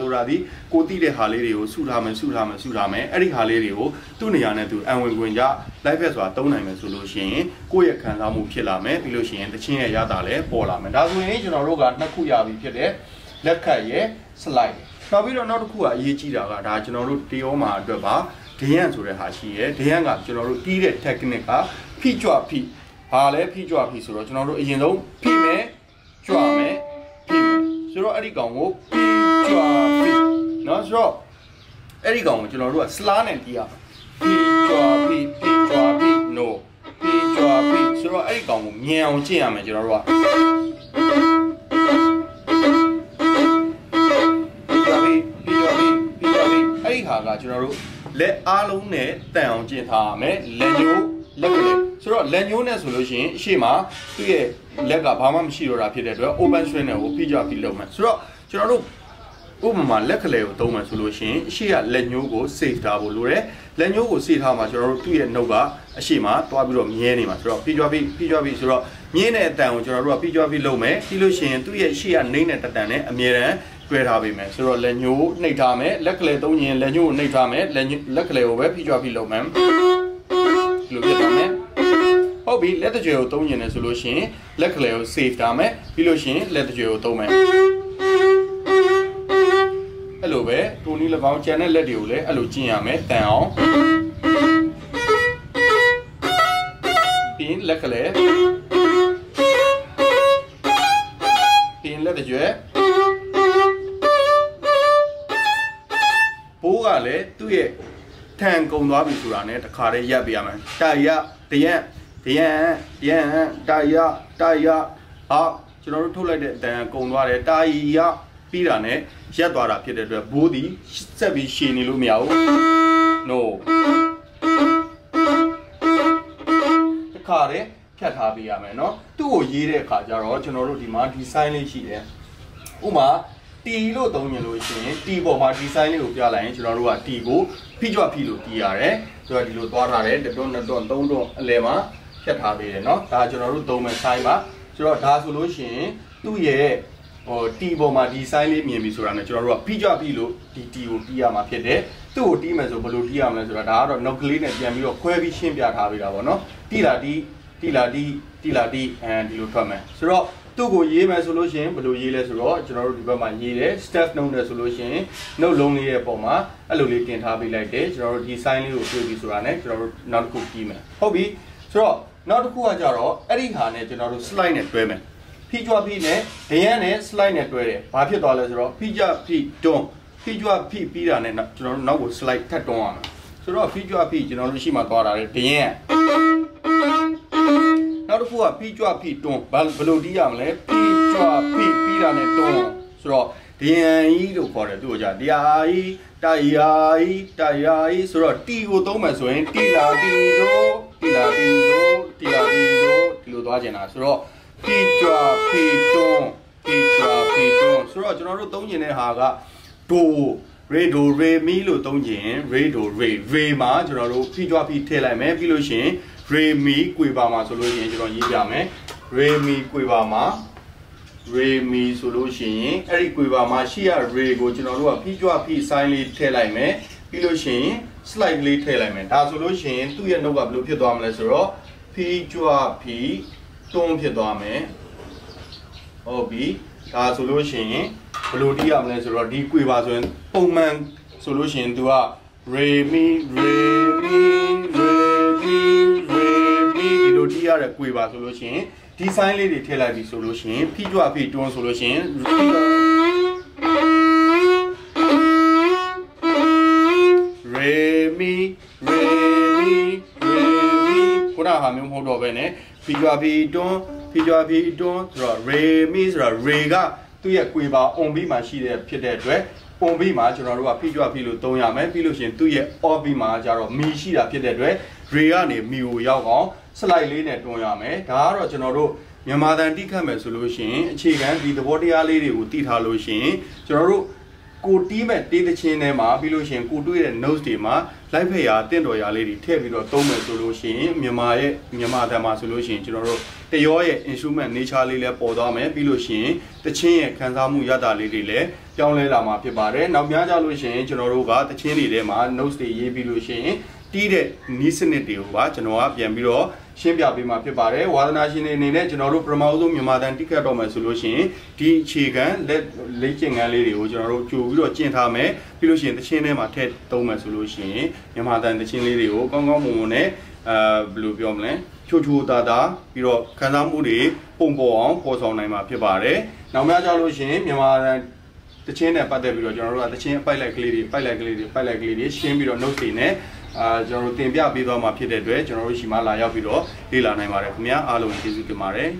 ဆိုတာဒီကိုတိတဲ့ဟာလေးတွေကိုစုထားမယ်စုထားမယ်စုထားမယ်အဲ့ဒီဟာလေးတွေကိုသူ့နေရာနဲ့သူအံဝင်ခွင်ကြလိုက်ဖက်ဆိုတာသုံးနိုင်မယ်ဆိုလို့ရှိရင်ကိုယ့်ရဲ့ခံစားမှုဖြစ်လာမယ်ပြီးလို့ရှိရင်တချင်းရဲ့ရတာလည်းပေါ်လာမယ်ဒါဆိုရင်ကျွန်တော်တို့ကနှစ်ခုရပြီဖြစ်တဲ့လက်ခတ်ရဲ့ slide နောက်ပြီးတော့နောက်တစ်ခုကအရေးကြီးတာကဒါကျွန်တော်တို့တေယောမှာအတွက်ပါဒယန်ဆိုတဲ့ဟာရှိရယ်ဒယန်ကကျွန်တော်တို့တီးတဲ့ technique ကဖိကြွဖိဘာလဲဖိကြွဖိဆိုတော့ကျွန်တော်တို့အရင်ဆုံးဖိမယ်ကြွမယ်ဖိမယ်ဆိုတော့အဲ့ဒီကောင်ကို chua fit နော်ဆိုတော့အဲ့ဒီကောင်ကိုကျွန်တော်တို့က slar နဲ့တီးရမှာ fit chua fit fit chua fit no fit chua fit ဆိုတော့အဲ့ဒီကောင်ကိုမြန်အောင်ကျင့်ရမယ်ကျွန်တော်တို့က fit chua fit fit chua fit အဲ့ဒီဟာကကျွန်တော်တို့လက်အားလုံးနဲ့တန်အောင်ကျင့်ထားရမယ်လက်ညှိုးလက်ကလေးဆိုတော့လက်ညှိုးနဲ့ဆိုလို့ရှိရင်အရှိမသူ့ရဲ့လက်ကဘာမှမရှိတော့တာဖြစ်တဲ့အတွက် open string နဲ့ကိုဖိကြဖိလုပ်မယ်ဆိုတော့ကျွန်တော်တို့ ဥပမာလက်ကလေးကိုသုံးမယ်ဆိုလို့ရှိရင်အရှိကလက်ညှိုးကို save ထားဖို့လိုတယ်လက်ညှိုးကို save ထားမှာကျွန်တော်တို့သူ့ရဲ့နှုတ်ကအရှိမတွားပြီးတော့မြဲနေမှာဆိုတော့ဖိကြဖိဖိကြဖိဆိုတော့မြင်းတဲ့အတန်ကိုကျွန်တော်တို့ကဖိကြဖိလုပ်မယ်ပြီးလို့ရှိရင်သူ့ရဲ့ရှိကနှိမ့်တဲ့တတန်နဲ့အမြဲတမ်းတွဲထားပေးမယ်ဆိုတော့လက်ညှိုးနှိပ်ထားမယ်လက်ကလေးသုံးရင်လက်ညှိုးကိုနှိပ်ထားမယ်လက်လက်ကလေးကိုပဲဖိကြဖိလုပ်မယ်ဒီလိုဖြစ်သွားမယ်ဟုတ်ပြီလက်တကြွယ်ကိုသုံးရင်လည်းဆိုလို့ရှိရင်လက်ကလေးကို save ထားမယ်ပြီးလို့ရှိရင်လက်တကြွယ်ကိုသုံးမယ် အဲ့လိုပဲတူနီ၎င်းကျန်တဲ့လက်တွေကိုလည်းအဲ့လိုကျင့်ရမယ်တန်အောင်ပြီးရင်လက်ကလေးပြီးရင်လက်တကြွယ်ဘိုးကလည်းသူ့ရဲ့ထန်ကုံသွားပြီဆိုတာနဲ့တခါတည်းရပ်ပြရမယ်တာရတရန်တရန်တရန်တာရတာရဟာကျွန်တော်တို့ထုတ်လိုက်တဲ့အတန်ကုံသွားတယ်တာရ ပြီးတာနဲ့ရက်သွားတာဖြစ်တဲ့အတွက်ဘိုးဒီဆက်ပြီးရှည်နေလို့မရဘူး no တခါတည်းဖြတ်ထားပေးရမယ်เนาะသူ့ကိုရေးတဲ့အခါကျတော့ကျွန်တော်တို့ဒီမှာ design လေးရှိတယ်ဥမာတီလို့သုံးရင်လို့ရှိရင်တီပေါ်မှာဒီဇိုင်းလေးကိုပြလိုက်ရင်ကျွန်တော်တို့ကတီကိုဖိကြွဖိလို့တီးရတယ်ဆိုတော့ဒီလိုသွားထားတယ်တစ်တွန်းနှစ်တွန်းသုံးတွန်းအလဲမှာဖြတ်ထားပေးတယ်เนาะဒါကျွန်တော်တို့သုံးမယ်ဆိုင်ပါဆိုတော့ဒါဆိုလို့ရှိရင်သူ့ရဲ့ ဟိုတီပေါ်မှာဒီ sign လေးမြင်ပြီဆိုတာနဲ့ကျွန်တော်တို့ကဖိကြပြီလို့ဒီတီကိုတီးရမှာဖြစ်တယ်သူ့ကိုတီးမယ်ဆိုဘယ်လိုတီးရမလဲဆိုတာဒါကတော့ note ကလေးနဲ့ပြန်ပြီးတော့ခွဲပြီးရှင်းပြထားပေးတာပေါ့နော်တီးလာတီးတီးလာတီးတီးလာတီးအဲဒီလိုထွက်မယ်ဆိုတော့သူ့ကိုရေးမယ်ဆိုလို့ရှိရင်ဘယ်လိုရေးလဲဆိုတော့ကျွန်တော်တို့ဒီဘက်မှာရေးတယ် staff note နဲ့ဆိုလို့ရှိရင် note လုံးလေးရဲ့ပုံမှာအဲ့လိုလေးတင်ထားပေးလိုက်တယ်ကျွန်တော်တို့ဒီ sign လေးကိုတွေ့ပြီဆိုတာနဲ့ကျွန်တော်တို့နောက်တစ်ခုပြီးမယ်ဟုတ်ပြီဆိုတော့နောက်တစ်ခုကကြတော့အဲ့ဒီဟာနဲ့ကျွန်တော်တို့ slide နဲ့တွဲမယ် ဖိကြွဖိနဲ့ဒရန်နဲ့ slide နဲ့တွဲတယ်ဘာဖြစ်သွားလဲဆိုတော့ဖိကြဖိတွန်းဖိကြွဖိပြီးတာနဲ့ကျွန်တော်တို့နောက်ကို slide ထပ်တွန်းရမယ်ဆိုတော့ဖိကြွဖိကျွန်တော်တို့ရှိမှသွားတာလေဒရန်နောက်တစ်ခုကဖိကြွဖိတွန်းဘာဘယ်လိုတီးရမလဲဖိကြွဖိပြီးတာနဲ့တွန်းဆိုတော့ဒီယန်ကြီးလို့ခေါ်တယ်သူ့ကိုじゃတရားကြီးတရားကြီးတရားကြီးဆိုတော့တီကိုသုံးမယ်ဆိုရင်တီလာတီတို့တီလာတီတို့တီလာတီတို့ဒီလိုသွားကျင်တာဆိုတော့ ဖိကြွဖိတွန်းဖိကြွဖိတွန်းဆိုတော့ကျွန်တော်တို့သုံးကျင်တဲ့ဟာကဒိုရေဒိုရေမီလို့သုံးကျင်ရေဒိုရေရေမှာကျွန်တော်တို့ဖိကြွဖိထည့်လိုက်မယ်ပြီးလို့ရှိရင်ရေမီကွေပါမှာဆိုလို့ရှိရင်ကျွန်တော်ရေးပြမယ်ရေမီကွေပါမှာရေမီဆိုလို့ရှိရင်အဲ့ဒီကွေပါမှာရှိရရေကိုကျွန်တော်တို့ကဖိကြွဖိဆိုင်းလေးထည့်လိုက်မယ်ပြီးလို့ရှိရင် slide လေးထည့်လိုက်မယ်ဒါဆိုလို့ရှိရင်သူ့ရဲ့နှုတ်ကဘယ်လိုဖြစ်သွားမလဲဆိုတော့ဖိကြွဖိ တွန်းဖြစ်သွားမယ်ဟုတ်ပြီဒါဆိုလို့ရှိရင်ဘယ်လိုတီးရမလဲဆိုတော့ဒီကွေပါဆိုရင်ပုံမှန်ဆိုလို့ရှိရင် तू က re mi re mi re mi re mi ဒီလိုတီးရတဲ့ကွေပါဆိုလို့ရှိရင်ဒီ sign လေးတွေထည့်လိုက်ပြီဆိုလို့ရှိရင်ဖိကြွဖိတွန်းဆိုလို့ရှိရင် re mi re mi re mi ခုနဟာမျိုးမဟုတ်တော့ပဲね ဖိကြွဖိတွန်းဖိကြွဖိတွန်းဆိုတော့ re mi ဆိုတော့ re ကသူ့ရဲ့ကွေပါ on ပြီးမှရှိတဲ့ဖြစ်တဲ့အတွက်ပုံပြီးမှကျွန်တော်တို့ကဖိကြွဖိလို့သုံးရမယ်ပြီးလို့ရှိရင်သူ့ရဲ့ off ပြီးမှကျတော့မီရှိတာဖြစ်တဲ့အတွက် re ကနေမီကိုရောက်အောင် slide လေးနဲ့တွန်းရမယ်ဒါကတော့ကျွန်တော်တို့မြန်မာတန်တိခတ်မယ်ဆိုလို့ရှိရင်အခြေခံဒီသဘောတရားလေးတွေကိုသိထားလို့ရှိရင်ကျွန်တော်တို့ ကိုတီးမဲ့တေးသချင်းထဲမှာပြီးလို့ရှိရင်ကိုတွေးတဲ့ notes တွေမှာ live ဖက်ရာတင့်တော်ရာလေးတွေထည့်ပြီးတော့သုံးမယ်ဆိုလို့ရှိရင်မြန်မာရဲ့မြန်မာအတန်မှာဆိုလို့ရှိရင်ကျွန်တော်တို့တရောရဲ့ instrument nature လေးလည်းပေါ်သွားမယ်ပြီးလို့ရှိရင်တချင်းရဲ့ခံစားမှုရတာလေးတွေလည်းပြောင်းလဲလာမှာဖြစ်ပါတယ်နောက်များကြလို့ရှိရင်ကျွန်တော်တို့ကတချင်းတွေထဲမှာ notes တွေရေးပြီးလို့ရှိရင် တီးတဲ့နီးစနစ်တွေကိုပါကျွန်တော်ကပြန်ပြီးတော့ရှင်းပြပေးမှာဖြစ်ပါတယ်ဝါသနာရှင်တွေအနေနဲ့ကျွန်တော်တို့ပထမဆုံးမြန်မာတန်တိခတ်တော့မယ်ဆိုလို့ရှိရင်ဒီအခြေခံလက်လေ့ကျင့်ခန်းလေးတွေကိုကျွန်တော်တို့ကြိုပြီးတော့ကျင့်ထားမယ်ပြီးလို့ရှိရင်တချင်းထဲမှာထည့်သုံးမယ်ဆိုလို့ရှိရင်မြန်မာတန်တချင်းလေးတွေကိုကောင်းကောင်းမွန်မွန်နဲ့အာဘယ်လိုပြောမလဲချိုချိုတာတာပြီးတော့ခံစားမှုတွေပုံပေါ်အောင်ပေါ်ဆောင်နိုင်မှာဖြစ်ပါတယ်နောက်များကြလို့ရှိရင်မြန်မာတန်တချင်းနဲ့ပတ်သက်ပြီးတော့ကျွန်တော်တို့ကတချင်းအပိုက်လိုက်ကလေးတွေပိုက်လိုက်ကလေးတွေပိုက်လိုက်ကလေးတွေရှင်းပြီးတော့ notes တွေနဲ့ အာကျွန်တော်တို့တင်ပြပေးသွားမှာဖြစ်တဲ့အတွက်ကျွန်တော်တို့ရှိမှလာရောက်ပြီးတော့လေ့လာနိုင်ပါတယ်ခင်ဗျာအားလုံးကျေးဇူးတင်ပါတယ်